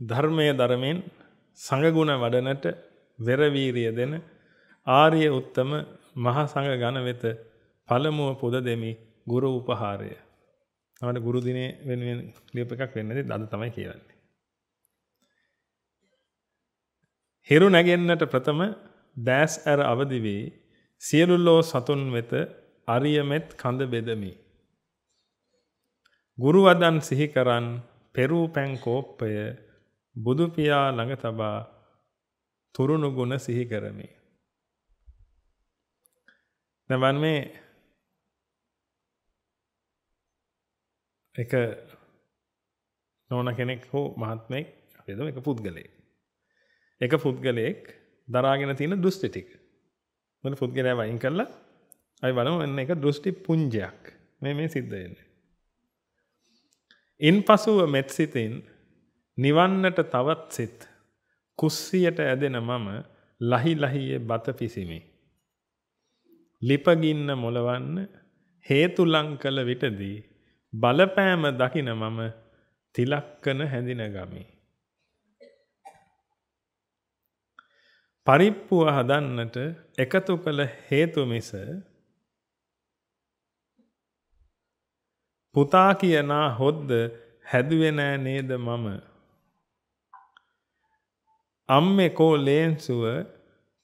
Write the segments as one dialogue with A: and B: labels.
A: ධර්මය දරමින් සංගුණ වඩනට වෙරවීරිය දෙන ආර්ය උත්තම මහා සංඝ ගණ වෙත පළමුව පුද දෙමි ගුරු උපහාරය. අපිට ගුරු දිනේ වෙනුවෙන් ලියප එකක් වෙන්නේ නැති අද තමයි කියන්නේ. හිරු නැගෙන්නට ප්‍රථම දැස් ඇර අවදි වී සියලු ලෝ සතුන් වෙත අරියමෙත් කඳ බෙදමි. ගුරු වදන් සිහි කරන් පෙරූ පැන් කෝප්පය බුදු පියා ළඟ තබා තුරුණු ගුණ සිහි කරමි. දැන් මේ එක නෝන කෙනෙක් හෝ මහත්මයෙක් අපි හිතමු එක පුද්ගලයෙක්. එක පුද්ගලයෙක් දරාගෙන තියෙන දෘෂ්ටි ටික. මොන පුද්ගලයා වයින් කළා අපි බලමු එන්න එක දෘෂ්ටි පුංජයක්. මේ මේ සිද්ධ වෙන්නේ. ඉන්පසුව මෙත් සිතින් නිවන්නට තවත් සිත් කුස්සියට ඇදෙන මම ලහි ලහියේ බත පිසිමි. ලිපගින්න මොලවන්න හේතු ලං කළ විටදී බලපෑම දකින මම තිලක්කන හැඳින ගමි. පරිප්පුව හදන්නට එකතු කළ හේතු මිස පුතා කියනා හොද්ද හැදුවේ නෑ නේද මම අම්මේ කෝ ලේන්සුව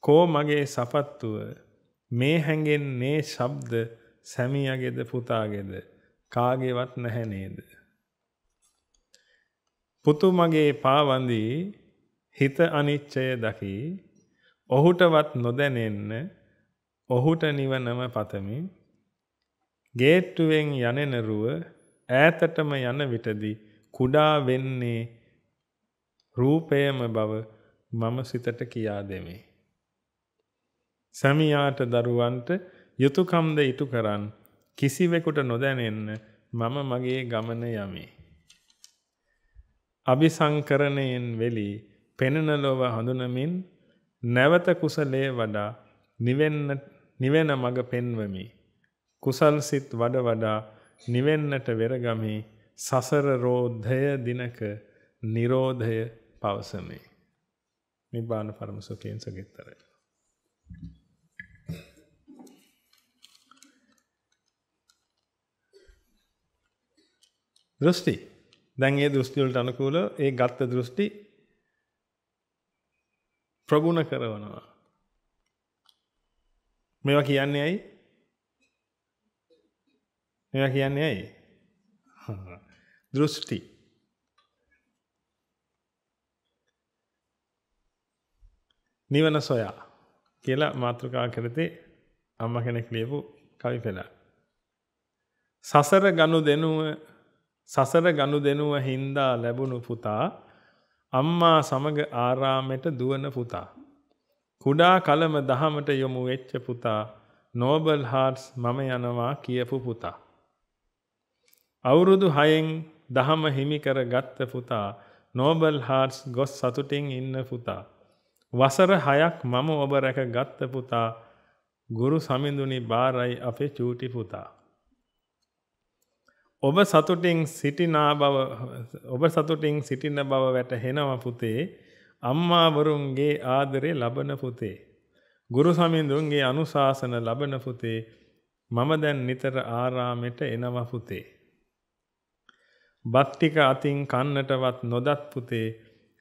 A: කෝ මගේ සපත්තුව මේ හැඟෙන්නේ ශබ්ද සැමියගේද පුතාගේද කාගේවත් නැහැ නේද? පුතු මගේ පාවඳී හිත අනිච්චය දකි ඔහුටවත් නොදැනෙන්න ඔහුට නිවනම පතමි. ගේට්ටුවෙන් යනෙනරුව ඈතටම යන විටදී කුඩා වෙන්නේ රූපයම බව මම සිතට කියා දෙමි. සැමියාට දරුවන්ට යුතුයකම්ද ඉටු කරන් කිසිවෙකුට නොදැනෙන්න මම මගේ ගමන යමි. අபிසංකරණයෙන් වෙලි පෙනෙන ලොව හඳුනමින් නැවත කුසලයේ වඩා නිවෙන්න නිවෙන මඟ පෙන්වමි. කුසල් සිත් වඩ වඩා නිවෙන්නට වෙරගමි සසර රෝධය දිනක නිරෝධය පවසමි. නිබ්බාන පරම සුඛයෙන් සගෙත්තරයි. දෘෂ්ටි. දැන් ඒ දෘෂ්ටි වලට අනුකූල ඒ ගත්ත දෘෂ්ටි ප්‍රගුණ කරනවා. මේවා කියන්නේ ඇයි? මේවා කියන්නේ ඇයි? දෘෂ්ටි. නිවන සොයා කියලා මාතෘකා කරතේ අම්මා කෙනෙක් ලියපු කවි පෙළ. සසර ගනු දෙනුව සසර ගනු දෙනුව හින්දා ලැබුණු පුතා අම්මා සමග ආරාමෙට දුවන පුතා. කුඩා කලම දහමට යොමු වෙච්ච පුතා නෝබල් හාර්ට්ස් මම යනවා කියපු පුතා. අවුරුදු හයෙන් දහම හිමිකර ගත්ත පුතා නෝබල් හාර්ට්ස් ගොස් සතුටින් ඉන්න පුතා. වසර හයක් මම ඔබ රැක ගත්ත පුතා ගුරු සමිඳුනි බාරයි අපේ චූටි පුතා. ඔබ සතුටින් සිටිනා බව ඔබ සතුටින් සිටින බව වැටහෙනව පුතේ අම්මාවරුන්ගේ ආදරේ ලබන පුතේ. ගුරු සමිඳුන්ගේ අනුශාසන ලබන පුතේ මම දැන් නිතර ආරාමෙට එනව පුතේ. බත්තික අතින් කන්නටවත් නොදත් පුතේ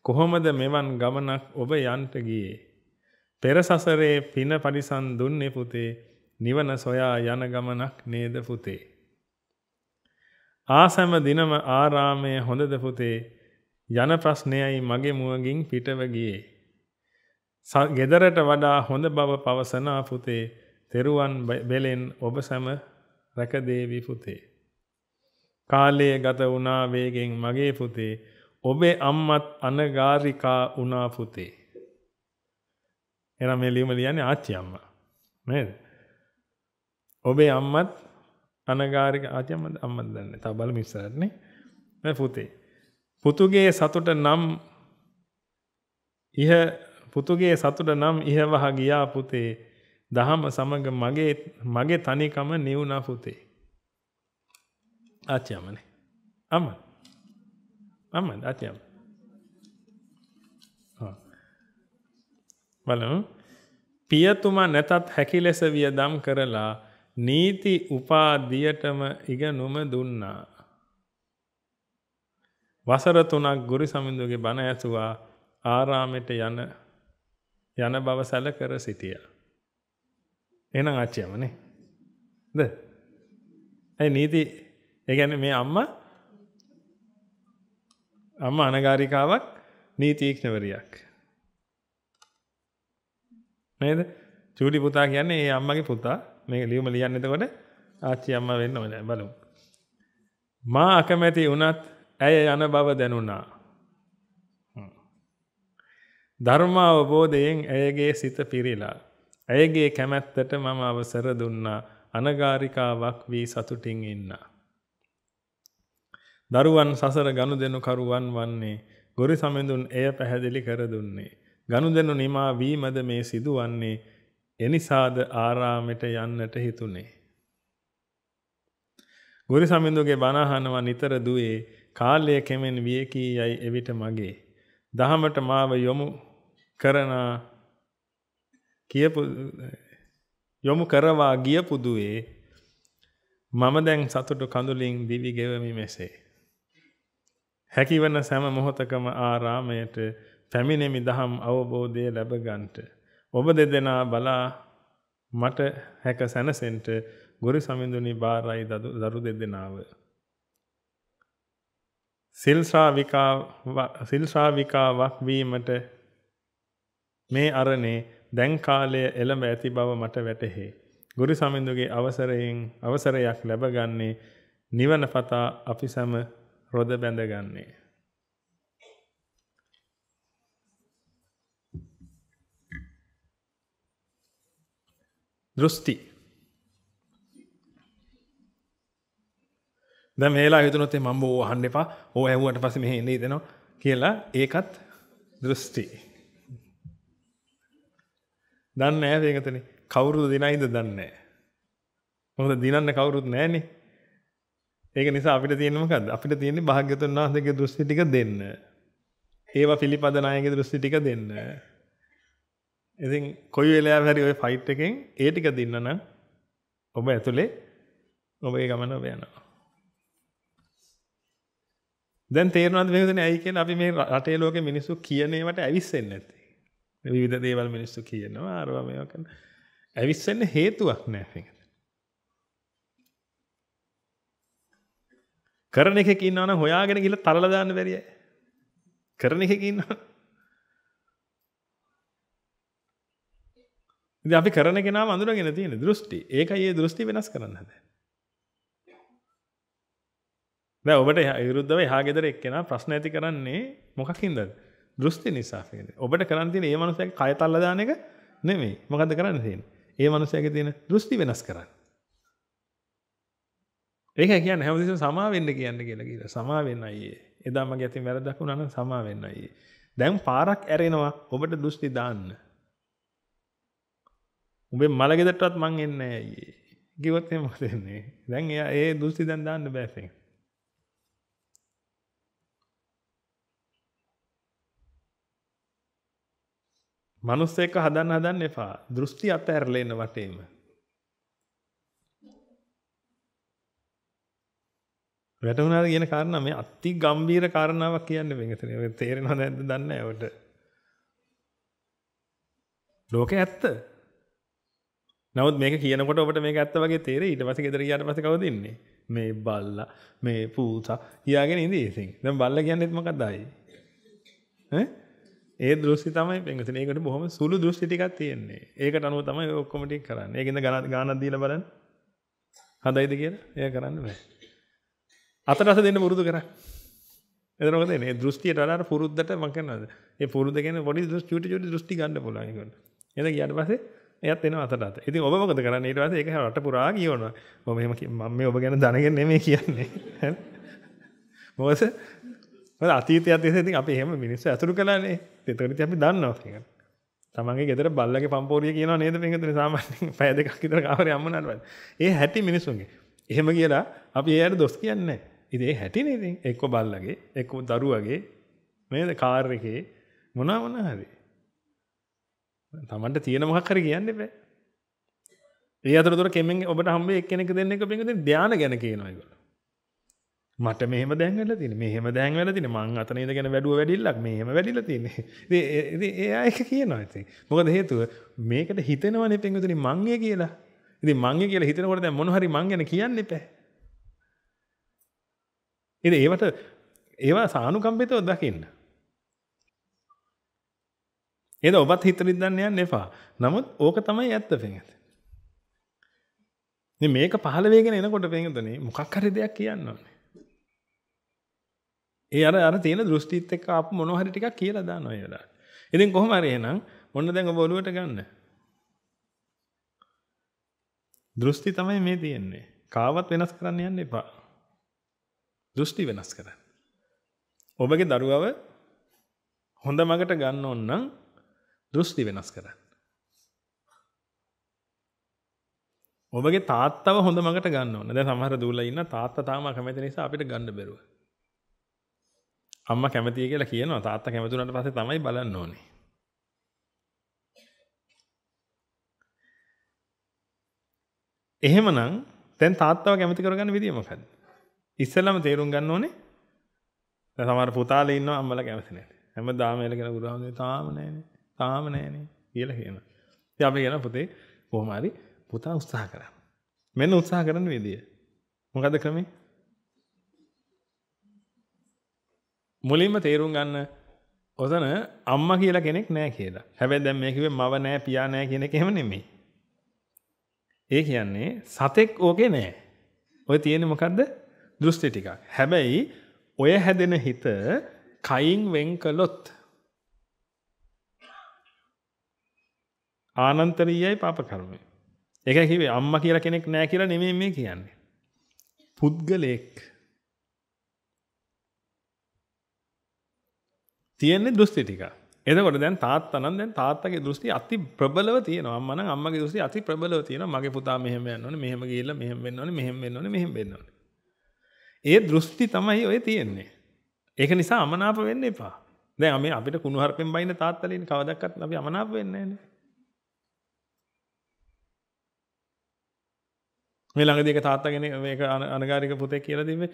A: කොහොමද මෙවන් ගමනක් ඔබ යන්ට ගියේ. පෙර සසරේ පින පරිසන් දුන්නේ පුතේ නිවන සොයා යන ගමනක් නේද පුතේ. ආසැම දිනම ආරාමය හොඳද පුතේ යන ප්‍රශ්නයයි මගේ මුවගින් පිටව ගියේ. ගෙදරට වඩා හොඳ බව පවසනා පුතේ තෙරුවන් බෙලෙන් ඔබ සැම රැකදේවි පුතේ. කාලයේ ගත වුණා වේගෙන් මගේ පුතේ ඔබේ අම්මත් අනගාරිකා වුණා පුතේ. එනම් මේ ලියුම ලියන්නේ ආච්චි අම්මා. නේද? ඔබේ අම්මත් අනගාරික ආච්චි අම්මද අම්මද දන්නේ. තව බලමු ඉස්සරහටනේ. මේ පුතේ. පුතුගේ සතුට නම් ඉහ පුතුගේ සතුට නම් ඉහවහ ගියා පුතේ. දහම සමග මගේ මගේ තනිකම නිවුණා පුතේ. ආච්චි අම්මනේ. අම්මා. මම අත්‍යම්. බලමු. පියතුමා නැතත් හැකි ලෙස වියදම් කරලා නීති උපාධියටම ඉගෙනුම දුන්නා. වසර තුනක් ගුරු සමිඳුගේ බණ ඇසුවා ආරාමෙට යන යන බව සැලකර සිටියා. එහෙනම් ආච්චියමනේ. ද? ඒ නීති ඒ කියන්නේ මේ අම්මා අම්ම අනගාරිකාවක් නීතිීක්ෂණවරියක්. නේද? චූලි පුතා කියන්නේ ඒ අම්මගේ පුතා. මේ ලියුම ලියන්න එතකොට ආච්චි අම්මා වෙන්න ඕනේ බලමු. මා අකමැති වුණත් ඇය යන බව දැනුණා. ධර්ම අවබෝධයෙන් ඇයගේ සිත පිරීලා. ඇයගේ කැමැත්තට මම අවසර දුන්නා. අනගාരികාවක් වී සතුටින් ඉන්නා. දරුවන් සසර ගනුදෙනු කරුවන් වන්නේ ගොරි සමෙඳුන් එය පැහැදිලි කර දුන්නේ. ගනුදෙනු නිමා වීමද මේ සිදුවන්නේ එනිසාද ආරාමෙට යන්නට හිතුනේ. ගුරු සමිඳුගේ බණහනවා නිතර දුවේ කාලය කෙමෙන් වියකී යයි එවිට මගේ. දහමට මාව යොමු කරන කියපු යොමු කරවා ගිය පුදුවේ මම දැන් සතුටු කඳුලින් දිවි ගෙවමි මෙසේ. හැකිවන සෑම මොහොතකම ආරාමයට පැමිණෙමි දහම් අවබෝධය ලැබගන්ට. ඔබ දෙදෙනා බලා මට හැක සැනසෙන්ට ගොරි සමිඳුනි බාරයි දරු දෙදෙනාව. සිල්ශ්‍රාවිකාවක් වීමට මේ අරණේ දැන් කාලය එළඹ ඇති බව මට වැටහේ. ගුරු සමිඳුගේ අවසරයෙන් අවසරයක් ලැබගන්නේ නිවන පතා අපි සැම රොද බැඳගන්නේ. දෘෂ්ටි. දැන් මේලා හිතනොත් මම ඕ අහන්න එපා. ඕ ඇහුවට පස්සේ මෙහෙ එන්නේ දෙනවා කියලා ඒකත් දෘෂ්ටි. දන්නේ නැහැ මේකතනේ. කවුරුද දිනයිද දන්නේ නැහැ. මොකද දිනන්න කවුරුත් නැහනේ. ඒක නිසා අපිට තියෙන්නේ මොකද්ද අපිට තියෙන්නේ භාග්‍යතුන් වහන්සේගේ දෘෂ්ටි ටික දෙන්න ඒවා පිළිපද නායකගේ දෘෂ්ටි ටික දෙන්න ඉතින් කොයි වෙලාවෙ හරි ওই ෆයිට් එකෙන් ඒ ටික දින්න නම් ඔබ ඇතුලේ ඔබේ ගමන ඔබ යනවා. දැන් තේරෙනවද මේකනේ ඇයි කියලා අපි මේ රටේ ලෝකේ මිනිස්සු කියන ඒවාට ඇවිස්සෙන්නේ නැත්තේ. විවිධ දේවල් මිනිස්සු කියනවා අරවා මේවා කරන. ඇවිස්සෙන්න හේතුවක් නැහැ මේකට. කරන එකක ඉන්නවා නම් හොයාගෙන ගිහලා තරලා දාන්න බැරියයි. කරන එකක ඉන්නවා ඉතින් අපි කරන කෙනාම අඳුරගෙන තියෙන දෘෂ්ටි. ඒකයි ඒ දෘෂ්ටි වෙනස් කරන්න හදන්නේ. දැන් ඔබට විරුද්ධව එහා ගෙදර එක්කෙනා ප්‍රශ්න ඇති කරන්නේ මොකකින්ද? දෘෂ්ටි නිසා කියන්නේ. ඔබට කරන්න තියෙන මේ මනුස්සයාගේ කය තල්ලා දාන එක නෙමෙයි. මොකද්ද කරන්න තියෙන්නේ? ඒ මනුස්සයාගේ තියෙන දෘෂ්ටි වෙනස් කරන්න. ඒක කියන්නේ හැමතිස්සෙම සමා වෙන්න කියන්න කියලා කියලා. සමා වෙන්න අයියේ. එදා මගේ අතින් වැරද්දක් වුණා නම් සමා වෙන්න අයියේ. දැන් පාරක් ඇරෙනවා ඔබට දෘෂ්ටි දාන්න. උඹේ මල ගෙදරටවත් මං එන්නේ නැහැ අයියේ. කිව්වොත් එහෙම මොකද වෙන්නේ? දැන් එයා ඒ දෘෂ්ටි දැන් දාන්න බෑ ෆෙන්. මනුස්සයෙක්ව හදන්න හදන්න එපා. දෘෂ්ටි අතහැරලා එන්න වටේම. වැටුණාද කියන කාරණා මේ අති ගම්බීර කාරණාවක් කියන්නේ වෙනතන. ඔය තේරෙනවද නැද්ද දන්නේ නැහැ ඔට. ලෝකේ ඇත්ත. නමුත් මේක කියනකොට ඔබට මේක ඇත්ත වගේ තේරෙයි. ඊට පස්සේ ගෙදර ගියාට පස්සේ කවුද ඉන්නේ? මේ බල්ලා, මේ පූසා කියාගෙන ඉඳී ඉතින්. දැන් බල්ලා කියන්නේත් මොකක්ද ආයේ? ඈ? ඒ දෘෂ්ටි තමයි පෙන්වන්නේ. ඒකට බොහොම සුළු දෘෂ්ටි ටිකක් තියෙන්නේ. ඒකට අනුව තමයි ඔය ඔක්කොම ටික කරන්නේ. ඒකින්ද ගානක් දීලා බලන්න. හදයිද කියලා? ඒක කරන්න බෑ. අතට අත දෙන්න පුරුදු කරා. එතන මොකද එන්නේ? දෘෂ්ටියට වඩා පුරුද්දට මම කරනවාද? ඒ පුරුද්ද කියන්නේ පොඩි දෘෂ්ටි චුටි චුටි දෘෂ්ටි ගන්න පුළුවන් ඒකට. එතන ගියාට පස්සේ එයත් එනවා අතට අත. ඉතින් ඔබ මොකද කරන්නේ ඊට පස්සේ ඒක රට පුරා කියවනවා. මම මෙහෙම මම මේ ඔබ ගැන දැනගෙන නෙමෙයි කියන්නේ. මොකද? මොකද අතීතයත් ඉතින් අපි එහෙම මිනිස්සු අතුරු කළානේ. ඒතකොට ඉතින් අපි දන්නවා ඒක. තමන්ගේ ගෙදර බල්ලගේ පම්පෝරිය කියනවා නේද මේකද සාමාන්‍යයෙන් පැය දෙකක් විතර කාමරේ අම්මනාට පස්සේ. ඒ හැටි මිනිස්සුන්ගේ. එහෙම කියලා අපි එයාට දොස් කියන්නේ නැහැ. ඉතින් ඒ හැටිනේ ඉතින් එක්ක බල්ලගේ එක්ක දරුවගේ නේද කාර් එකේ මොනවා මොනවා හරි. තමන්ට තියෙන මොකක් හරි කියන්න එපා. ඒ අතරතුර කෙමෙන් ඔබට හම්බෙ එක්කෙනෙක් දෙන්නෙක් පින්වතුනි ධානය ගැන කියනවා ඒගොල්ලෝ. මට මෙහෙම දැන් වෙලා තියෙන්නේ. මෙහෙම දැන් වෙලා තියෙන්නේ. මං අතන ඉඳගෙන වැඩුව වැඩිල්ලක් මෙහෙම වැඩිලා තියෙන්නේ. ඉතින් ඉතින් ඒ අය කියනවා ඉතින්. මොකද හේතුව මේකට හිතෙනවනේ පින්වතුනි මං කියලා. ඉතින් මං කියලා හිතනකොට දැන් මොන හරි මං ගැන කියන්න එපා. ඉතින් ඒවට ඒවා සානුකම්පිතව දකින්න. ඒද ඔබත් හිත රිද්දන්න යන්න එපා. නමුත් ඕක තමයි ඇත්ත පින්වතුනි. ඉතින් මේක පහළ වෙගෙන එනකොට පින්වතුනි මොකක් හරි දෙයක් කියන්න ඕනේ. ඒ අර අර තියෙන දෘෂ්ටිත් එක්ක ආපු මොන හරි ටිකක් කියලා දානවා ඒ වෙලාවට. ඉතින් කොහොම හරි එහෙනම් ඔන්න දැන් ඔබ ඔළුවට ගන්න. දෘෂ්ටි තමයි මේ තියෙන්නේ. කාවත් වෙනස් කරන්න යන්න එපා. දෘෂ්ටි වෙනස් කරන්න. ඔබගේ දරුවව හොඳ මගට ගන්න ඕන නම් දෘෂ්ටි වෙනස් කරන්න. ඔබගේ තාත්තව හොඳ මගට ගන්න ඕන. දැන් සමහර දූලා ඉන්න තාත්තා තාම කැමති නිසා අපිට ගන්න බැරුව. අම්මා කැමතියි කියලා කියනවා තාත්තා කැමති වුණාට පස්සේ තමයි බලන්න ඕනේ. එහෙමනම් දැන් තාත්තව කැමති කරගන්න විදිය මොකද්ද? ඉස්සෙල්ලාම තේරුම් ගන්න ඕනේ. දැන් සමහර පුතාලා ඉන්නවා අම්මලා කැමති නැහැ. හැමදාම එලගෙන ගුරුහාමුදුරේ තාම නැහනේ. තාම නැහනේ කියලා කියනවා. ඉතින් අපි කියන පුතේ කොහොම හරි පුතා උත්සාහ කරන්න. මෙන්න උත්සාහ කරන විදිය. මොකද්ද ක්‍රමේ? මුලින්ම තේරුම් ගන්න ඔතන අම්මා කියලා කෙනෙක් නැහැ කියලා. හැබැයි දැන් මේ කිව්වේ මව නැහැ පියා නැහැ කියන එක එහෙම නෙමෙයි. ඒ කියන්නේ සතෙක් ඕකේ නැහැ. ඔය තියෙන්නේ මොකද්ද? දෘෂ්ටි ටිකක්. හැබැයි ඔය හැදෙන හිත කයින් වෙන් කළොත් ආනන්තරීයයි පාප කර්මය. ඒකයි කිව්වේ අම්මා කියලා කෙනෙක් නැහැ කියලා නෙමෙයි මේ කියන්නේ. පුද්ගලෙක් තියෙන්නේ දෘෂ්ටි ටික. එතකොට දැන් තාත්තා නම් දැන් තාත්තගේ දෘෂ්ටි අති ප්‍රබලව තියෙනවා. අම්මා නම් අම්මගේ දෘෂ්ටි අති ප්‍රබලව තියෙනවා. මගේ පුතා මෙහෙම යන්න ඕනේ, මෙහෙම ගිහිල්ලා මෙහෙම වෙන්න ඕනේ, මෙහෙම වෙන්න ඕනේ, මෙහෙම වෙන්න ඕනේ. ඒ දෘෂ්ටි තමයි ඔය තියෙන්නේ. ඒක නිසා අමනාප වෙන්න එපා. දැන් අපි අපිට කුණු හarpෙන් බයින්න තාත්තලින් කවදක්වත් අපි අමනාප වෙන්නේ නැහැ මේ ළඟදී එක තාත්තා කෙනෙක් මේක අනගාരിക පුතෙක් කියලා තිබ්බේ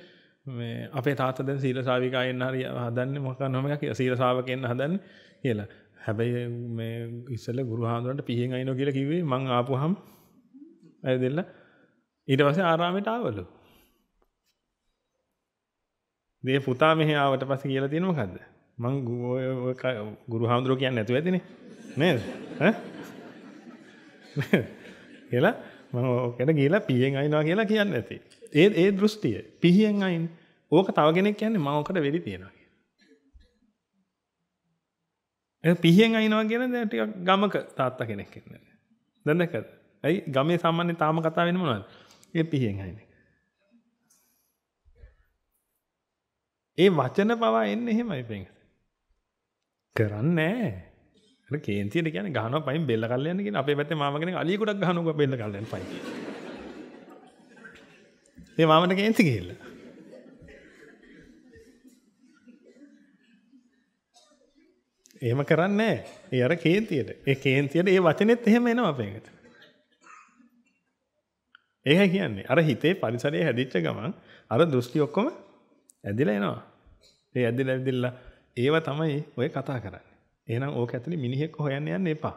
A: මේ අපේ තාත්තා දැන් සීල ශාවිකායෙන්න හරි හදන්නේ මොකක් නම එකක් සීල ශාවකෙන්න හදන්නේ කියලා. හැබැයි මේ ඉස්සෙල්ලා ගුරු හාමුදුරන්ට පිහින් අයිනෝ කියලා කිව්වේ මං ආපුවහම ඇවිදilla ඊට පස්සේ ආරාමයට ආවලු. මේ පුතා මෙහි ආවට පස්සේ කියලා තියෙන මොකද්ද? මං ගුරු හාමුදුරුවෝ කියන්නේ නැතුව ඇතිනේ. නේද? ඈ? කියලා මම ඔකට ගිහලා පිහින් අයින්නවා කියලා කියන්නේ නැති. ඒ ඒ දෘෂ්ටිය පිහියෙන් අයින්. ඕක තව කෙනෙක් කියන්නේ මම ඔකට වෙඩි තියනවා කියලා. ඒ පිහියෙන් අයින්නවා කියන දැන් ටිකක් ගමක තාත්තා කෙනෙක් ඉන්නේ. දැන් දැක්කද? ඇයි ගමේ සාමාන්‍ය තාම කතා වෙන්නේ මොනවද? ඒ පිහියෙන් අයින්නේ. ඒ වචන පවා එන්නේ එහෙමයි පෙන්. කරන්නේ නැහැ. අර කේන්තියට කියන්නේ ගහනවා පයින් බෙල්ල කල්ල යන කියන අපේ පැත්තේ මාම කෙනෙක් අලියෙකුටක් ගහනවා බෙල්ල කල්ල යන පයින්. ඒ මාමට කේන්ති ගිහිල්ලා. එහෙම කරන්නේ නැහැ. ඒ අර කේන්තියට. ඒ කේන්තියට ඒ වචනේත් එහෙම එනවා අපේකට. ඒකයි කියන්නේ. අර හිතේ පරිසරයේ හැදිච්ච ගමන් අර දෘෂ්ටි ඔක්කොම ඇදිලා එනවා. ඒ ඇදිලා ඇදිලා ඒව තමයි ඔය කතා කරන්නේ. එහෙනම් ඕක ඇතුලේ මිනිහෙක් හොයන්න යන්න එපා.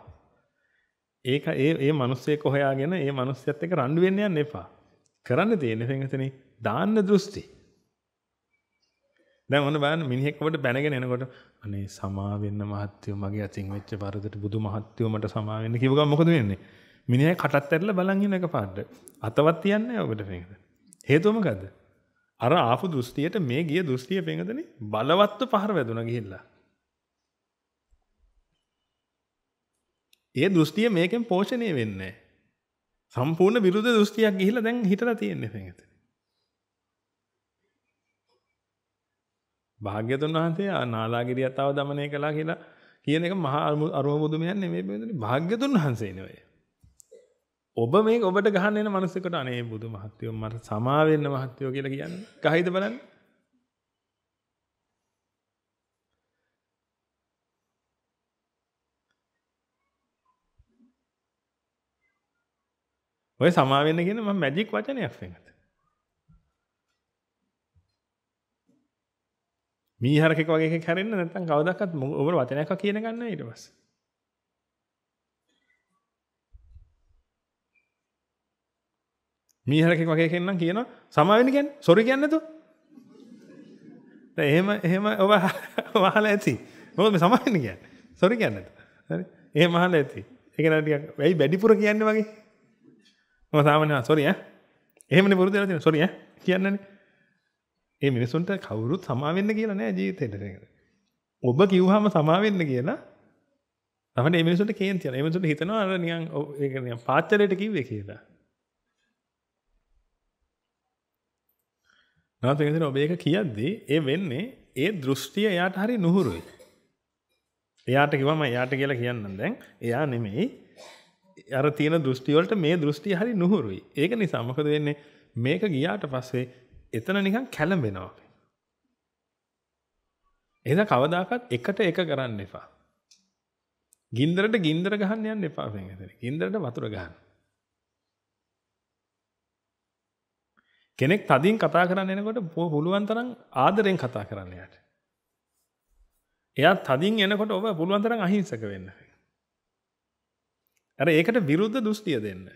A: ඒක ඒ ඒ මිනිස්සෙක් හොයාගෙන ඒ මිනිස්සයත් එක්ක රණ්ඩු වෙන්න යන්න එපා. කරන්න තියෙන්නේ පින්වතුනි දාන්න දෘෂ්ටි. දැන් ඔන්න බලන්න මිනිහෙක් ඔබට බැනගෙන එනකොට අනේ සමා වෙන්න මහත්යෝ මගේ අතින් වෙච්ච වරදට බුදු මහත්යෝ මට සමා වෙන්න කිව්ව ගමන් මොකද වෙන්නේ? මිනිහා කටත් ඇරලා බලන් ඉන්න එකපාරට. අතවත් තියන්නේ නැහැ ඔබට පින්වතුනි. හේතුව මොකද්ද? අර ආපු දෘෂ්ටියට මේ ගිය දෘෂ්ටිය පෙන්වදනේ බලවත්ව පහර වැදුනා ගිහිල්ලා. ඒ දෘෂ්ටිය මේකෙන් පෝෂණය වෙන්නේ සම්පූර්ණ විරුද්ධ දෘෂ්ටියක් ගිහිල්ලා දැන් හිටලා තියෙන්නේ පෙන්වදනේ. භාග්‍යතුන් වහන්සේ නාලාගිරිය තව දමනය කළා කියලා කියන එක මහා අරුම බුදුමයන් නෙමෙයි පෙන්වදනේ භාග්‍යතුන් වහන්සේ නෙවෙයි. ඔබ මේ ඔබට ගහන්නන මනුස්සකට අනේ බුදු මහත්තයෝ මට සමාවෙන්න මහත්තයෝ කියලා කියන්න. ගහිත බලන්න. ඔය සමාවෙන්න කියන ම මැජික් වචනයක් වෙනත. මීහරකෙක් වගේ හැරෙන්න්න නැතන් කවදක්ත් ඔබ වචනයක් කියන ගන්න ඉට පස්සේ. මීහරකෙක් වගේ කෙනෙක් නම් කියනවා සමා වෙන්න කියන්නේ සොරි කියන්නේ නැතුව. දැන් එහෙම එහෙම ඔබ අහලා ඇති. මොකද මේ සමා වෙන්න කියන්නේ. සොරි කියන්නේ නැතුව. හරි. එහෙම අහලා ඇති. ඒක නම් ටිකක් වෙයි වැඩිපුර කියන්නේ වගේ. මම සාමාන්‍යයෙන් සොරි ඈ. එහෙමනේ පුරුදු වෙලා තියෙනවා. සොරි ඈ කියන්නනේ. ඒ මිනිසුන්ට කවුරුත් සමා වෙන්න කියලා නෑ ජීවිතේට. ඔබ කිව්වහම සමා වෙන්න කියලා තමයි මේ මිනිසුන්ට කේන්ති යනවා. මේ මිනිසුන්ට හිතනවා අර නිකන් ඒක නිකන් පාච්චරයට කිව්වේ කියලා. නැවත කියන ඔබ ඒක කියද්දී ඒ වෙන්නේ ඒ දෘෂ්ටිය එයාට හරි නුහුරුයි. එයාට කිව්වම එයාට කියලා කියන්නම් දැන්. එයා නෙමෙයි අර තියෙන දෘෂ්ටි වලට මේ දෘෂ්ටිය හරි නුහුරුයි. ඒක නිසා මොකද වෙන්නේ? මේක ගියාට පස්සේ එතන නිකන් කැළඹෙනවා. එහෙනම් කවදාකවත් එකට එක කරන්න එපා. ගින්දරට ගින්දර ගහන්න යන්න එපා වෙන ගින්දරට වතුර ගහන්න. කෙනෙක් තදින් කතා කරන්න එනකොට පුළුවන් තරම් ආදරෙන් කතා කරන්න යාට. එයා තදින් එනකොට ඔබ පුළුවන් තරම් අහිංසක වෙන්න. අර ඒකට විරුද්ධ දෘෂ්ටිය දෙන්න.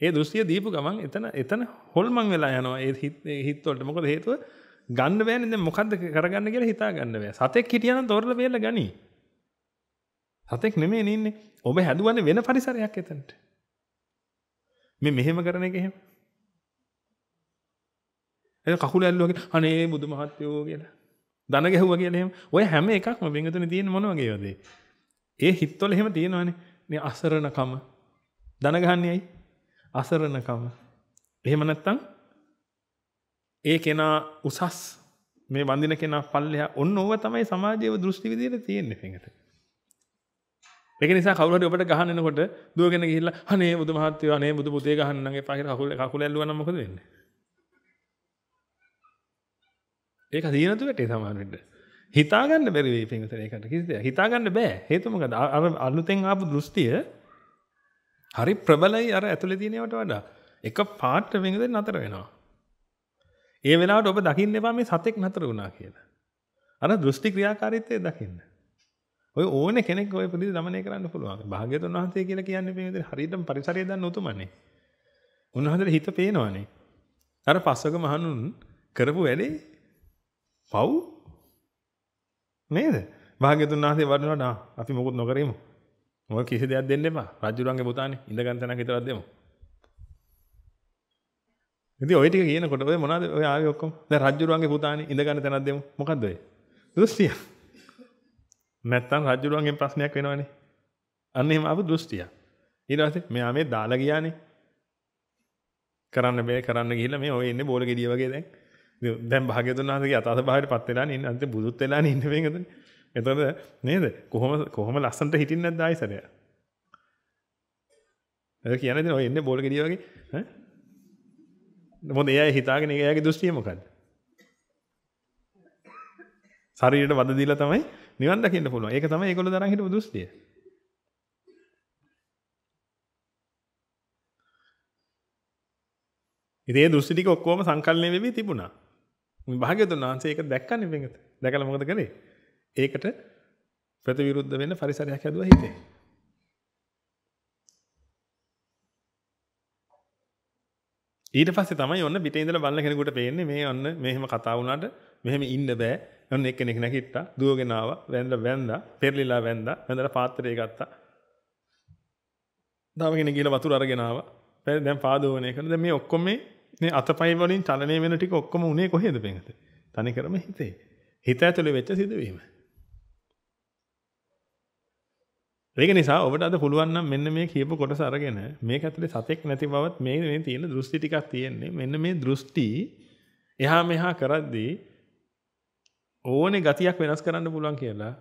A: ඒ දෘෂ්ටිය දීපු ගමන් එතන එතන හොල්මන් වෙලා යනවා ඒ හිත හිත වලට. මොකද හේතුව ගන්න බෑනේ දැන් මොකද්ද කරගන්න කියලා හිතා ගන්න බෑ. සතෙක් හිටියනම් තෝරලා බේරලා ගනි. සතෙක් නෙමෙයි ඉන්නේ. ඔබ හැදුවන්නේ වෙන පරිසරයක් එතනට. මේ මෙහෙම කරන එක එහෙම. එතන කකුල ඇල්ලුවා කියලා අනේ බුදු මහත්යෝ කියලා. දන ගැහුවා කියලා එහෙම. ඔය හැම එකක්ම බෙන්ගතුනේ තියෙන මොන වගේවද? ඒ හිතවල එහෙම තියෙනවානේ. මේ අසරණකම. දන ගහන්නේ ඇයි? අසරණකම. එහෙම නැත්තම් ඒ කෙනා උසස් මේ වඳින කෙනා පල්ලෙහා ඔන්න ඕව තමයි සමාජයේ දෘෂ්ටි විදියට තියෙන්නේ පිටට. ඒක නිසා කවුරු හරි ඔබට ගහන්න එනකොට දුවගෙන ගිහිල්ලා අනේ බුදු මහත්තයෝ අනේ බුදු පුතේ ගහන්න නම් එපා කියලා කකුල කකුල ඇල්ලුවා නම් මොකද වෙන්නේ? ඒක දිනතු වැටේ සමහර වෙන්න. හිතා ගන්න බැරි වෙයි පින්විතර ඒකට කිසි දෙයක්. හිතා ගන්න බෑ. හේතුව මොකද? අර අලුතෙන් ආපු දෘෂ්ටිය හරි ප්‍රබලයි අර ඇතුලේ තියෙනවට වඩා. එක පාට වෙනද නතර වෙනවා. ඒ වෙලාවට ඔබ දකින්න එපා මේ සතෙක් නතර වුණා කියලා. අර දෘෂ්ටි ක්‍රියාකාරීත්වය දකින්න. ඔය ඕන කෙනෙක් ඔය පරිදි দমনය කරන්න පුළුවන්. භාග්‍යතුන් වහන්සේ කියලා කියන්නේ මේ විදිහට හරියටම පරිසරය දන්න උතුමනේ. උන්වහන්සේට හිත පේනවනේ. අර පස්වක මහණුන් කරපු වැඩේ පව් නේද? භාග්‍යතුන් වහන්සේ වඩනවා අපි මොකුත් නොකරෙමු. මොකක් කිසි දෙයක් දෙන්න එපා. රජුරන්ගේ පුතානේ ඉඳ ගන්න තැනක් විතරක් දෙමු. ඉතින් ඔය ටික කියනකොට ඔය මොනවද ඔය ආවේ ඔක්කොම? දැන් රජුරන්ගේ පුතානේ ඉඳ ගන්න තැනක් දෙමු. මොකද්ද ඔය? දෘෂ්ටිය. නැත්තම් රජුරන්ගෙන් ප්‍රශ්නයක් වෙනවනේ. අන්න එහෙම ආපු දෘෂ්ටිය. ඊට පස්සේ මෙයා මේ දාලා ගියානේ. කරන්න බෑ කරන්න ගිහිල්ලා මේ ඔය ඉන්නේ බෝල ගෙඩිය වගේ දැන්. දැන් භාග්‍යතුන් වහන්සේගේ අතස භාවයට පත් වෙලා ඉන්නේ අන්තිම බුදුත් වෙලා ඉන්නේ මේකද? එතකොට නේද? කොහොම කොහොම ලස්සනට හිටින්නේ නැද්ද ආයිසරය? ඒක කියන්නේ දැන් ඔය ඉන්නේ බෝල ගෙඩිය වගේ ඈ? මොකද එයා හිතාගෙන එයාගේ දෘෂ්ටිය මොකද්ද? ශරීරයට වද දීලා තමයි නිවන් දකින්න පුළුවන්. ඒක තමයි ඒගොල්ලෝ දරන් හිටපු දෘෂ්ටිය. ඉතින් ඒ දෘෂ්ටි ටික ඔක්කොම සංකල්පණය වෙවි තිබුණා. භාග්‍යතුන් වහන්සේ ඒක දැක්කනේ වෙනත. දැකලා මොකද කළේ? ඒකට ප්‍රතිවිරුද්ධ වෙන්න පරිසරයක් හැදුවා හිතේ. ඊට පස්සේ තමයි ඔන්න පිටේ ඉඳලා බලන කෙනෙකුට පේන්නේ මේ ඔන්න මෙහෙම කතා වුණාට මෙහෙම ඉන්න බෑ. ඔන්න එක්කෙනෙක් නැගිට්ටා, දුවගෙන ආවා, වැඳලා වැඳා, පෙරලිලා වැඳා, වැඳලා පාත්‍රය ගත්තා. තව කෙනෙක් ගිහලා වතුර අරගෙන ආවා. දැන් පාදෝවණය කරන. දැන් මේ ඔක්කොම මේ මේ අතපය වලින් චලනය වෙන ටික ඔක්කොම උනේ කොහෙද පෙඟත? තනි කරම හිතේ. හිත ඇතුලේ වෙච්ච සිදුවීම. ඒක නිසා ඔබට අද පුළුවන් නම් මෙන්න මේ කියපු කොටස අරගෙන මේක ඇතුලේ සතෙක් නැති බවත් මේ මේ තියෙන දෘෂ්ටි ටිකක් තියෙන්නේ. මෙන්න මේ දෘෂ්ටි එහා මෙහා කරද්දී ඕනේ ගතියක් වෙනස් කරන්න පුළුවන් කියලා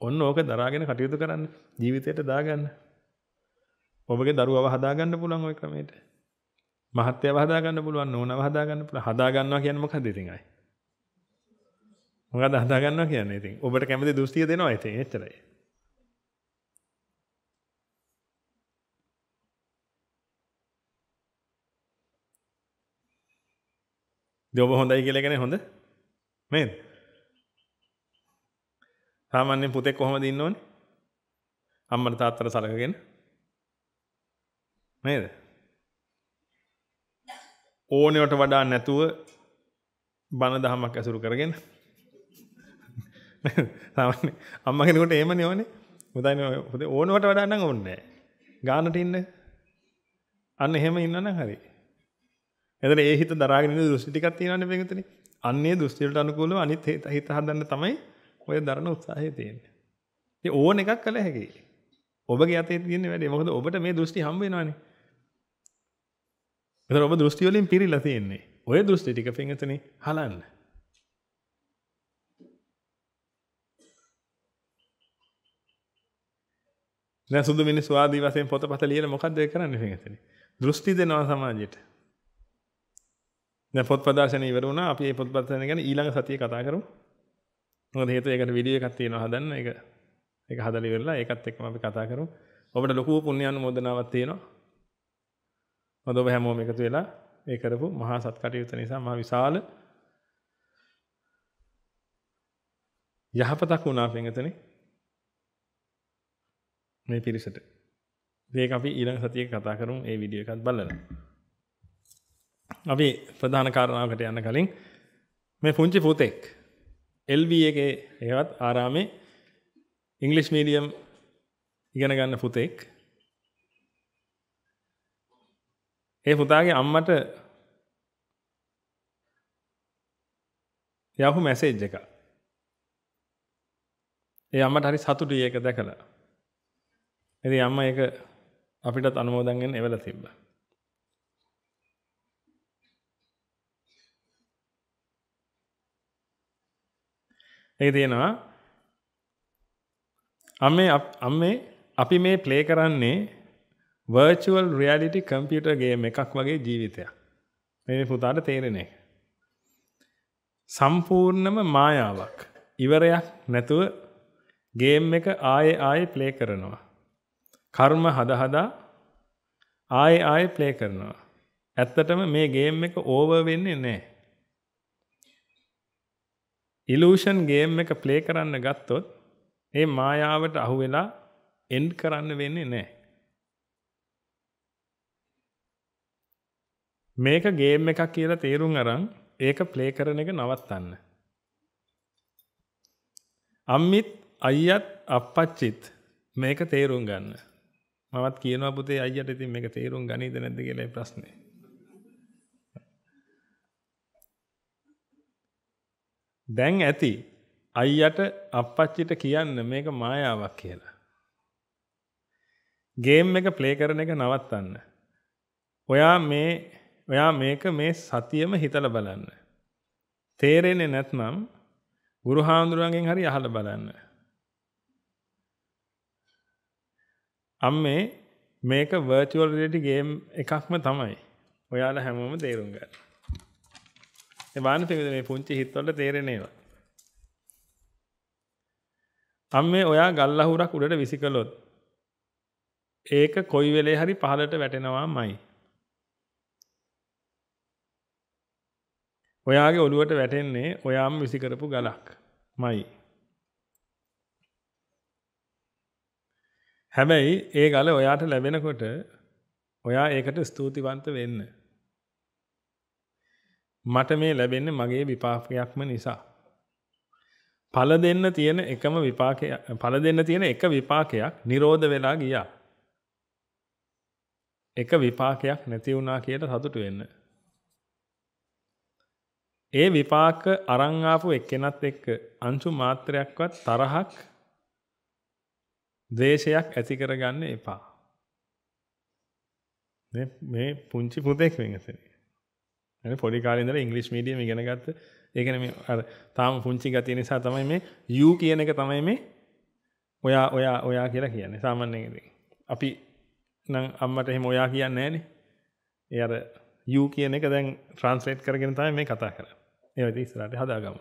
A: ඔන්න ඕක දරාගෙන කටයුතු කරන්න ජීවිතයට දාගන්න. ඔබගේ දරුවව හදාගන්න පුළුවන් ওই ක්‍රමයට. මහත්යව හදාගන්න පුළුවන් නෝනව හදාගන්න පුළුවන් හදාගන්නවා කියන්නේ මොකද්ද ඉතින් අය? මොකද හදාගන්නවා කියන්නේ ඉතින් ඔබට කැමති දෘෂ්ටිය දෙනවා ඉතින් එච්චරයි. දෙඔබ හොඳයි කියලා කියන්නේ හොඳ නේද? සාමාන්‍යයෙන් පුතෙක් කොහොමද ඉන්න ඕනේ? අම්මට තාත්තට සලකගෙන නේද? ඕනෙවට වඩා නැතුව බණ දහමක් ඇසුරු කරගෙන සාමාන්‍ය අම්මා කෙනෙකුට එහෙමනේ ඕනේ. හොඳයි ඕනවට වඩා නම් ඕනේ නැහැ. ගානට ඉන්න. අන්න එහෙම ඉන්නනම් හරි. එතන ඒ හිත දරාගෙන ඉන්න දෘෂ්ටි ටිකක් තියෙනවානේ මේකතනේ. අන්නේ දෘෂ්ටි වලට අනුකූලව අනිත් හිත හදන්න තමයි ඔය දරන උත්සාහය තියෙන්නේ. ඉතින් ඕන එකක් කළ හැකියි. ඔබගේ අතේ තියෙන වැඩේ. මොකද ඔබට මේ දෘෂ්ටි හම්බ වෙනවානේ. එතන ඔබ දෘෂ්ටි වලින් පිරීලා තියෙන්නේ. ඔය දෘෂ්ටි ටික පින්විතනේ හලන්න. දැන් සුදු මිනිස්සු ආදී වශයෙන් පොතපත ලියලා මොකද්ද ඒ කරන්නේ පින්විතනේ? දෘෂ්ටි දෙනවා සමාජයට. දැන් පොත් ප්‍රදර්ශන ඉවර වුණා. අපි මේ පොත් ප්‍රදර්ශන ගැන ඊළඟ සතියේ කතා කරමු. මොකද හේතුව ඒකට වීඩියෝ එකක් තියෙනවා හදන්න. ඒක ඒක හදලා ඉවරලා ඒකත් එක්කම අපි කතා කරමු. ඔබට ලොකු පුණ්‍යානුමෝදනාවක් තියෙනවා. මොකද ඔබ හැමෝම එකතු වෙලා ඒ කරපු මහා සත් කටයුතු නිසා මහා විශාල යහපතක් වුණා පින්වතනේ. මේ පිරිසට. ඒක අපි ඊළඟ සතියේ කතා කරමු ඒ වීඩියෝ එකත් බලලා. අපි ප්‍රධාන කාරණාවකට යන්න කලින් මේ පුංචි පුතෙක් LB එකේ ඒවත් ආරාමේ ඉංග්‍රීසි මීඩියම් ඉගෙන ගන්න පුතෙක් ඒ පුතාගේ අම්මට යහු මැසේජ් එක. ඒ අම්මට හරි සතුටුයි ඒක දැකලා. ඉතින් අම්මා ඒක අපිටත් අනුමෝදන්ගෙන් එවලා තිබ්බා. ඒක තියෙනවා අම්මේ අම්මේ අපි මේ ප්ලේ කරන්නේ virtual reality computer game එකක් වගේ ජීවිතයක්. මේ පුතාට තේරෙන්නේ. සම්පූර්ණම මායාවක්. ඉවරයක් නැතුව ගේම් එක ආයේ ආයේ ප්ලේ කරනවා. කර්ම හද හදා ආයේ ආයේ ප්ලේ කරනවා. ඇත්තටම මේ ගේම් එක ඕවර් වෙන්නේ නැහැ. ඉලූෂන් ගේම් එක ප්ලේ කරන්න ගත්තොත් ඒ මායාවට අහු වෙලා එන්ඩ් කරන්න වෙන්නේ නැහැ. මේක ගේම් එකක් කියලා තේරුම් අරන් ඒක ප්ලේ කරන එක නවත්තන්න. අම්මිත් අයියත් අප්පච්චිත් මේක තේරුම් ගන්න. මමත් කියනවා පුතේ අයියට ඉතින් මේක තේරුම් ගනීද නැද්ද කියලා ප්‍රශ්නේ. දැන් ඇති අයියට අප්පච්චිට කියන්න මේක මායාවක් කියලා. ගේම් එක ප්ලේ කරන එක නවත්තන්න. ඔයා මේ ඔයා මේක මේ සතියම හිතලා බලන්න. තේරෙන්නේ නැත්නම් ගුරු හාමුදුරුවන්ගෙන් හරි අහලා බලන්න. අම්මේ මේක virtual reality game එකක්ම තමයි. ඔයාලා හැමෝම තේරුම් ගන්න. ඒ වාන පිළිද මේ පුංචි හිතවල තේරෙන ඒවා. අම්මේ ඔයා ගල්ලහුරක් උඩට විසිකලොත් ඒක කොයි වෙලේ හරි පහළට වැටෙනවාමයි. ඔයාගේ ඔළුවට වැටෙන්නේ ඔයාම විසිකරපු ගලක් මයි. හැබැයි ඒ ගල ඔයාට ලැබෙනකොට ඔයා ඒකට ස්තුතිවන්ත වෙන්න. මට මේ ලැබෙන්නේ මගේ විපාකයක්ම නිසා. ඵල දෙන්න තියෙන එකම විපාකය ඵල දෙන්න තියෙන එක විපාකයක් නිරෝධ වෙලා ගියා. එක විපාකයක් නැති වුණා කියලා සතුටු වෙන්න. ඒ විපාක අරන් ආපු එක්කෙනත් එක්ක අංශු මාත්‍රයක්වත් තරහක් ද්වේෂයක් ඇති කරගන්න එපා. මේ මේ පුංචි පුතෙක් වෙනසනේ. අනේ පොඩි කාලේ ඉඳලා ඉංග්‍රීසි මීඩියම් ඉගෙන ගත්ත. ඒ කියන්නේ මේ අර තාම පුංචි ගතිය නිසා තමයි මේ you කියන එක තමයි මේ ඔයා ඔයා ඔයා කියලා කියන්නේ. සාමාන්‍යයෙන් අපි නම් අම්මට එහෙම ඔයා කියන්නේ නැහනේ. ඒ අර you කියන එක දැන් ට්‍රාන්ස්ලේට් කරගෙන තමයි මේ කතා කරන්නේ. ඒවා ඉතින් ඉස්සරහට හදාගමු.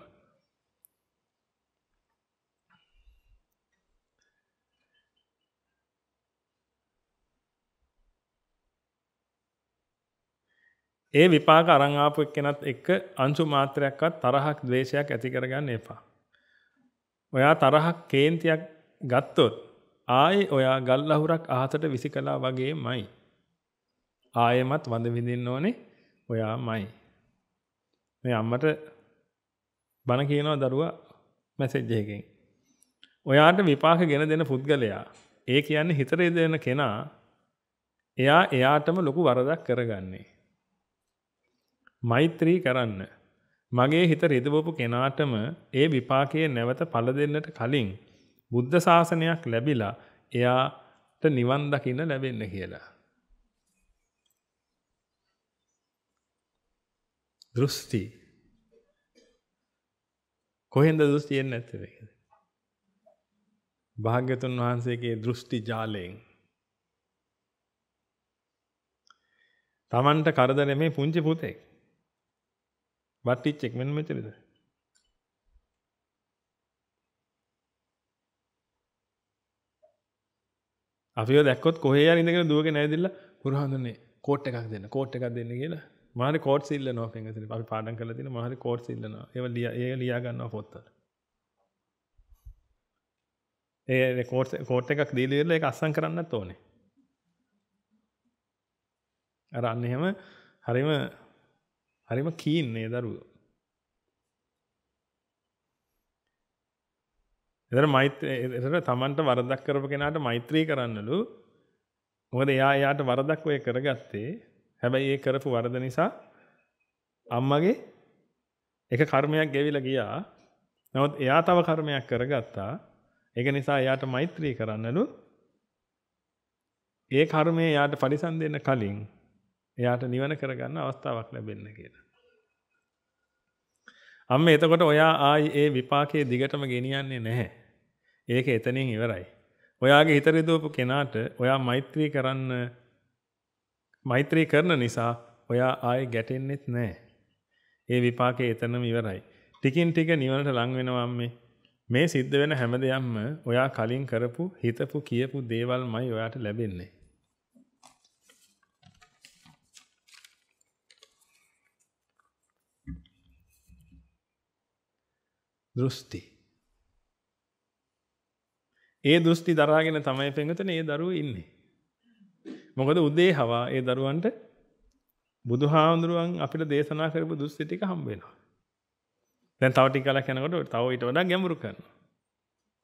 A: ඒ විපාක අරන් ආපු එක්කෙනත් එක්ක අංශු මාත්‍රයක්වත් තරහක් ද්වේෂයක් ඇති කරගන්න එපා. ඔයා තරහක් කේන්තියක් ගත්තොත් ආයේ ඔයා ගල් ලහුරක් අහසට විසි කළා වගේමයි. ආයෙමත් වඳ විඳින්න ඕනේ ඔයාමයි. මේ අම්මට බණ කියනවා දරුවා මැසේජ් එකකින්. ඔයාට විපාක ගෙන දෙන පුද්ගලයා ඒ කියන්නේ හිතරේ දෙන කෙනා එයා එයාටම ලොකු වරදක් කරගන්නේ. මෛත්‍රී කරන්න. මගේ හිත රිදවපු කෙනාටම ඒ විපාකයේ නැවත පළ දෙන්නට කලින් බුද්ධ ශාසනයක් ලැබිලා එයාට නිවන් දකින්න ලැබෙන්න කියලා. දෘෂ්ටි කොහෙන්ද දෘෂ්ටි එන්නේ නැත්තේ? භාග්‍යතුන් වහන්සේගේ දෘෂ්ටි ජාලයෙන් තමන්ට කරදර මේ පුංචි පුතෙක් වට්ටිච්චෙක් මෙන්න මෙතනද? අපිව දැක්කොත් කොහේ යන ඉඳගෙන දුවගෙන ඇවිදilla පුරහඳුනේ කෝට් එකක් දෙන්න කෝට් එකක් දෙන්න කියලා. මාරි කෝට් සිල්ලනවා පින්ගසලි අපි පාඩම් කරලා තියෙන මාරි කෝට් සිල්ලනවා ඒව ලියා ඒක ලියා ගන්නවා පොත්වල. ඒ කෝට් කෝට් එකක් දීලා ඉවරලා ඒක අස්සම් කරන්නත් ඕනේ. අර අන්න එහෙම හරිම හරිම කීන් මේ දරුවෝ. එතන මෛත්‍රී එතන තමන්ට වරදක් කරපු කෙනාට මෛත්‍රී කරන්නලු. මොකද එයා එයාට වරදක් ඔය කරගත්තේ. හැබැයි ඒ කරපු වරද නිසා අම්මගේ එක කර්මයක් ගෙවිලා ගියා. නමුත් එයා තව කර්මයක් කරගත්තා. ඒක නිසා එයාට මෛත්‍රී කරන්නලු ඒ කර්මය එයාට පරිසම් දෙන්න කලින් එයාට නිවන කරගන්න අවස්ථාවක් ලැබෙන්න කියලා. අම්ම එතකොට ඔයා ආයි ඒ විපාකයේ දිගටම ගෙනියන්නේ නැහැ. ඒක එතනින් ඉවරයි. ඔයාගේ හිත රිදවපු කෙනාට ඔයා මෛත්‍රී කරන්න මෛත්‍රී කරන නිසා ඔයා ආයි ගැටෙන්නෙත් නැහැ. ඒ විපාකයේ එතනම ඉවරයි. ටිකින් ටික නිවනට ලං වෙනවා අම්මේ. මේ සිද්ධ වෙන හැම දෙයක්ම ඔයා කලින් කරපු හිතපු කියපු දේවල්මයි ඔයාට ලැබෙන්නේ. දෘෂ්ටි. ඒ දෘෂ්ටි දරාගෙන තමයි පෙන්වතන ඒ දරුවෝ ඉන්නේ. මොකද උදේ හවා ඒ දරුවන්ට බුදුහාමුදුරුවන් අපිට දේශනා කරපු දෘෂ්ටි ටික හම්බ වෙනවා. දැන් තව ටික කලක් යනකොට තව ඊට වඩා ගැඹුරු කරනවා.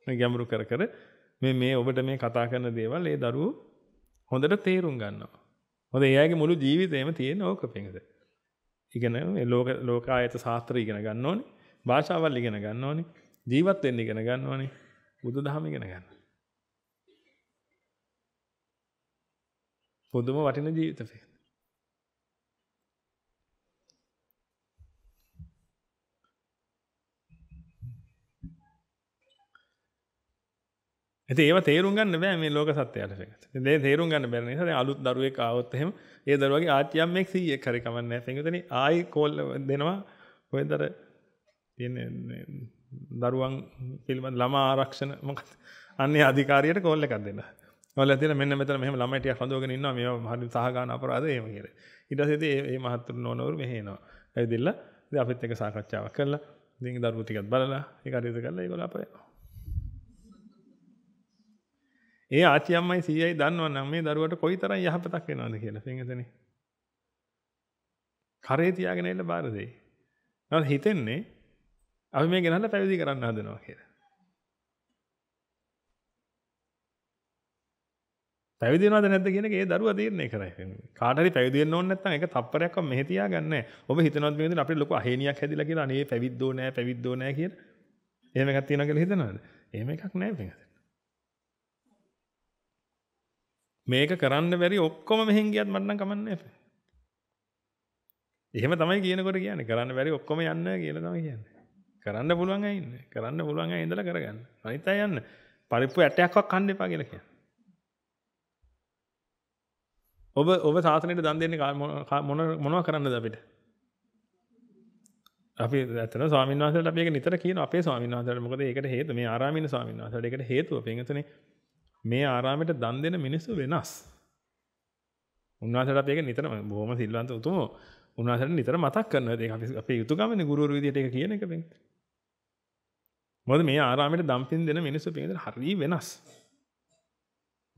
A: මේ ගැඹුරු කර කර මේ මේ ඔබට මේ කතා කරන දේවල් ඒ දරුවෝ හොඳට තේරුම් ගන්නවා. මොකද එයාගේ මුළු ජීවිතේම තියෙන ඕක පිංගද. ඉගෙන මේ ලෝක ලෝකායත ශාස්ත්‍ර ඉගෙන ගන්න ඕනේ. භාෂාවල් ඉගෙන ගන්න ඕනේ. ජීවත් වෙන්න ඉගෙන ගන්න ඕනේ. බුදුදහම ඉගෙන ගන්න. පුදුම වටින ජීවිතේ. ඉතින් ඒව තේරුම් ගන්න බෑ මේ ලෝක සත්‍යයට පිටත. ඉතින් ඒ තේරුම් ගන්න බැරි නිසා දැන් අලුත් දරුවෙක් ආවොත් එහෙම ඒ දරුවගේ ආච්චියම්මෙක් 100ක් හරි කමන්නේ නැහැ. පින්විතනි ආයි කෝල් දෙනවා කොහෙන්දර තියෙන දරුවන් පිළිබඳ ළමා ආරක්ෂණ මොකද අන්නේ අධිකාරියට කෝල් එකක් දෙන්න. කෝල් එකක් දෙලා මෙන්න මෙතන මෙහෙම ළමයි ටිකක් හඳුවගෙන ඉන්නවා මේවා හරි සහගාන අපරාධ එහෙම කියලා. ඊට පස්සේ ඉතින් මේ මහත්තුරු නෝනවරු මෙහෙ එනවා. ඇවිදilla ඉතින් අපිත් එක්ක සාකච්ඡාවක් කරලා ඉතින් දරුවෝ ටිකක් බලලා ඒක හරියට කරලා ඒගොල්ලෝ අපේ ඒ ආච්චි අම්මයි සීයයි දන්නවනම් මේ දරුවට කොයිතරම් යහපතක් වෙනවද කියලා පින්වතුනි. කරේ තියාගෙන ඉන්න බාර දෙයි. නමුත් හිතෙන්නේ අපි මේ ගෙනහලා පැවිදි කරන්න හදනවා කියලා. පැවිදි වෙනවද නැද්ද කියන එක ඒ දරුවා තීරණය කරයි. කාට හරි පැවිදි වෙන්න ඕනේ නැත්නම් ඒක තප්පරයක්වත් මෙහෙ තියාගන්නේ නැහැ. ඔබ හිතනවත් මේ විදිහට අපිට ලොකු අහේනියක් හැදිලා කියලා අනේ පැවිද්දෝ නැහැ පැවිද්දෝ නැහැ කියලා. එහෙම එකක් තියෙනවා කියලා හිතනවද? එහෙම එකක් නැහැ පින්වතුනි. මේක කරන්න බැරි ඔක්කොම මෙහෙන් ගියත් මට නම් කමන්නේ නැහැ. එහෙම තමයි කියනකොට කියන්නේ කරන්න බැරි ඔක්කොම යන්න කියලා තමයි කියන්නේ. කරන්න පුළුවන් අය ඉන්නේ. කරන්න පුළුවන් අය ඉඳලා කරගන්න. අනිත් අය යන්න. පරිප්පු ඇටයක්වත් කන්න එපා කියලා කියන්නේ. ඔබ ඔබ සාසනයට දන් දෙන්නේ මොන මොනවා කරන්නද අපිට? අපි ඇත්තට ස්වාමීන් වහන්සේලාට අපි ඒක නිතර කියනවා අපේ ස්වාමීන් වහන්සේලාට. මොකද ඒකට හේතුව මේ ආරාමින ස්වාමීන් වහන්සේලාට ඒකට හේතුව පින්තුනේ මේ ආරාමයට දන් දෙන මිනිස්සු වෙනස්. උන්වහන්සේට අපි ඒක නිතරම බොහොම සිල්වන්ත උතුමෝ උන්වහන්සේට නිතර මතක් කරනවා. ඒක අපි අපේ යුතුයකමනේ ගුරුවරු විදියට ඒක කියන එක පින්විත. මොකද මේ ආරාමයට දම්පින් දෙන මිනිස්සු පින්විත හරි වෙනස්.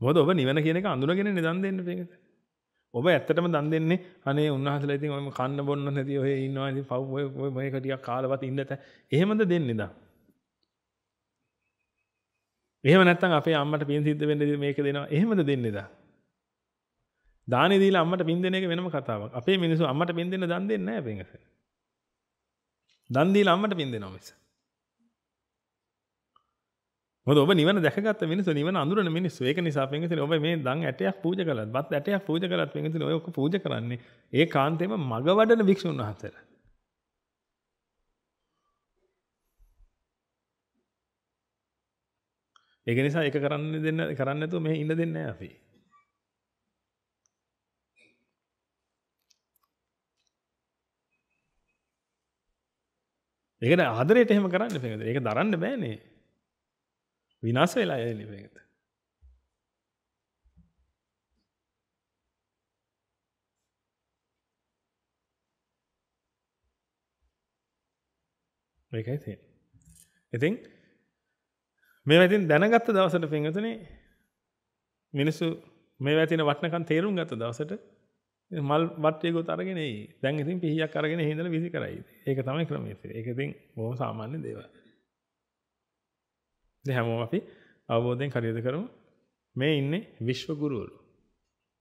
A: මොකද ඔබ නිවන කියන එක අඳුනගෙන දන් දෙන්න පින්විත. ඔබ ඇත්තටම දන් දෙන්නේ අනේ උන්වහන්සේලා ඉතින් ඔය කන්න බොන්න නැති ඔය ඉන්නවා ඉතින් පව් ඔය ඔය මේක ටිකක් කාලවත් ඉන්නත එහෙමද දෙන්නේ දා. එහෙම නැත්නම් අපේ අම්මට පින් සිද්ධ වෙන්න මේක දෙනවා එහෙමද දෙන්නේ දා. දානේ දීලා අම්මට පින් දෙන එක වෙනම කතාවක්. අපේ මිනිස්සු අම්මට පින් දෙන්න දන් දෙන්නේ නැහැ පින්කස. දන් දීලා අම්මට පින් දෙනවා මිස. මොකද ඔබ නිවන දැකගත්ත මිනිස්සු නිවන අඳුරන මිනිස්සු. ඒක නිසා පින්කසනේ ඔබ මේ දන් ඇටයක් පූජා කළත්, බත් ඇටයක් පූජා කළත් පින්කසනේ ඔය ඔක්කො පූජා කරන්නේ ඒ කාන්තේම මග වඩන භික්ෂුන් වහන්සේලා. ඒක නිසා ඒක කරන්න දෙන්න කරන්න නැතුව මෙහෙ ඉන්න දෙන්නේ නැහැ අපි. ඒකට ආදරයට එහෙම කරන්න පෙඟද. ඒක දරන්න බෑනේ. විනාශ වෙලා යන්නේ පෙඟද. මේකයි තියෙන්නේ. ඉතින් මේවා ඉතින් දැනගත්ත දවසට පින්වතුනි මිනිස්සු මේවා තියෙන වටිනකම් තේරුම් ගත්ත දවසට මල් වට්ටියකුත් අරගෙන එයි. දැන් ඉතින් පිහියක් අරගෙන එහෙ විසි කරයි. ඒක තමයි ක්‍රමය. ඒක ඉතින් බොහොම සාමාන්‍ය දේවල්. ඉතින් හැමෝම අපි අවබෝධයෙන් කටයුතු කරමු. මේ ඉන්නේ විශ්ව ගුරුවරු.